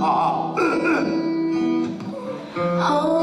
啊啊。